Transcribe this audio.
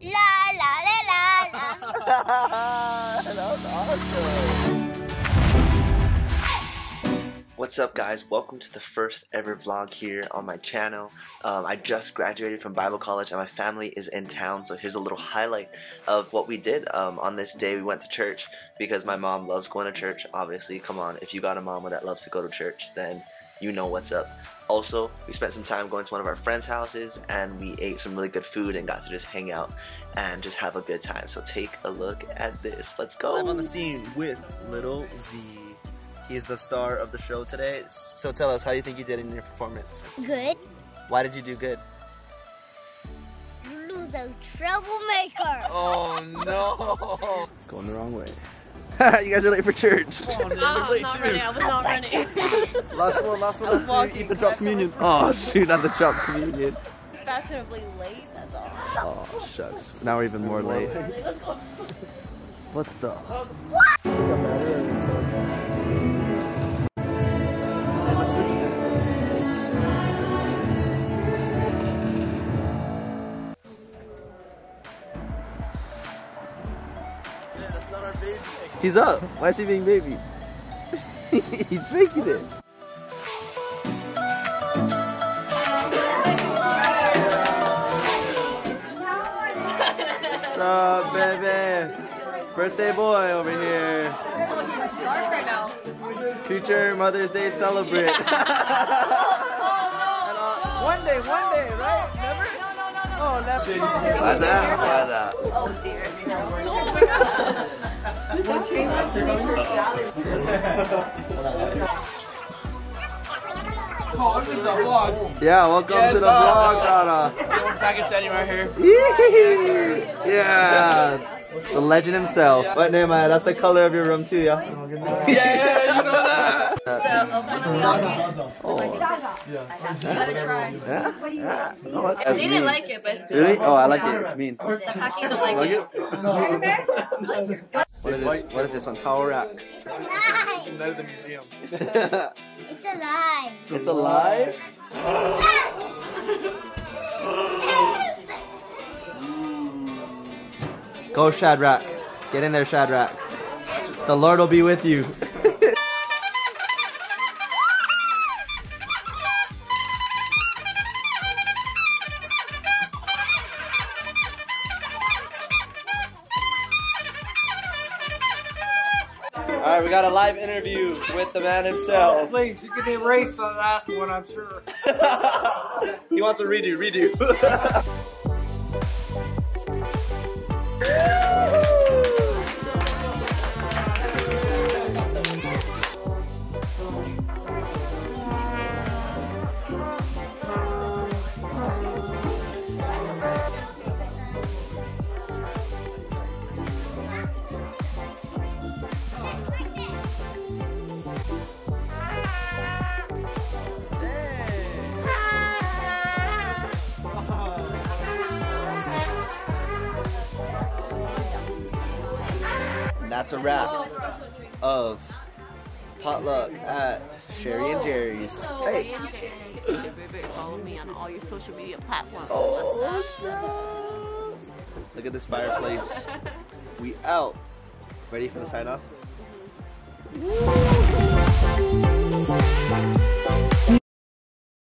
la la la la. la. That's awesome. What's up, guys? Welcome to the first ever vlog here on my channel. Um, I just graduated from Bible college and my family is in town, so here's a little highlight of what we did um, on this day. We went to church because my mom loves going to church, obviously. Come on, if you got a mama that loves to go to church, then you know what's up. Also, we spent some time going to one of our friends' houses and we ate some really good food and got to just hang out and just have a good time. So take a look at this. Let's go. Live on the scene with Little Z. He is the star of the show today. So tell us, how do you think you did in your performance? Good. Why did you do good? Blue's a troublemaker. Oh no! Going the wrong way. you guys are late for church. Oh, no, I'm not ready. I was not ready. Last one, last one. I was walking. Eat the drop communion. Oh shoot, not the drop communion. Fashionably late, that's all. Oh shucks. Now we're even more late. What the? What? He's up. Why is he being baby? He's faking it. What's up, baby? Birthday boy over here. Dark right now. Future Mother's Day celebrate. one day, one day, right? Never? Oh, never. Oh, Why's that? Why's that? Oh dear. Yeah, welcome Yes, to the uh, vlog, Dada. Pakistani right here. Yeah, the legend himself. What name I? That's the color of your room too, yeah. Yeah, you know that. The okonomiyaki. Oh, You gotta try. yeah, yeah. Oh, that's They didn't mean. like it, but it's good. Really? Oh, I like it. It's mean. The Pakis don't like Like it. it? What is this? What is this one? Towel rack. Alive. Night of the museum. It's alive. it's alive. Go Shadrach. Get in there, Shadrach. The Lord will be with you. All right, we got a live interview with the man himself. Please, you can erase the last one, I'm sure. he wants a redo, redo. And that's a wrap of potluck at Sherry and Jerry's. Hey. Follow me on all your social media platforms. Oh. Look at this fireplace. We out. Ready for the sign off?